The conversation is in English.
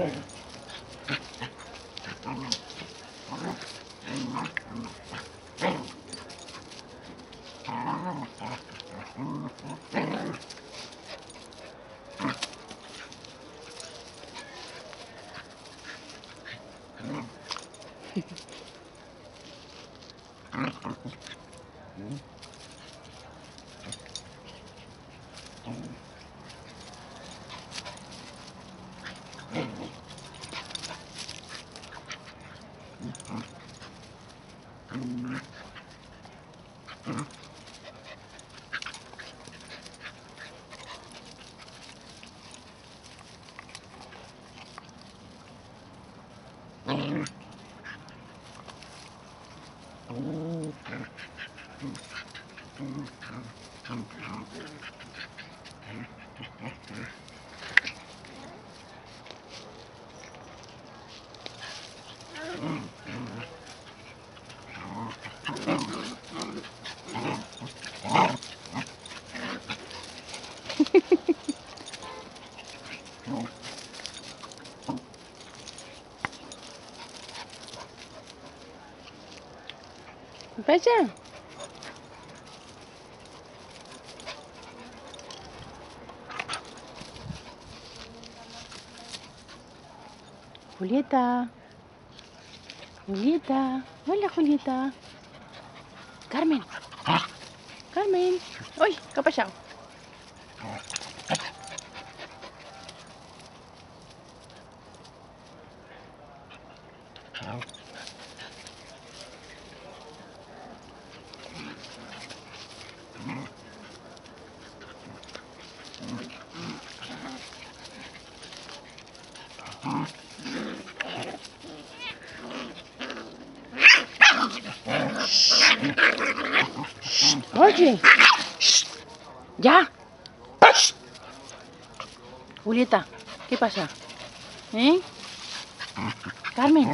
Mm-hmm. Oh, بجا وليدا وليدا ولا خليدا Carmen. Ah. Carmen. Oi, capachão. Mm-hmm. Oye. Ya. Julieta, ¿qué pasa? ¿Eh? Carmen.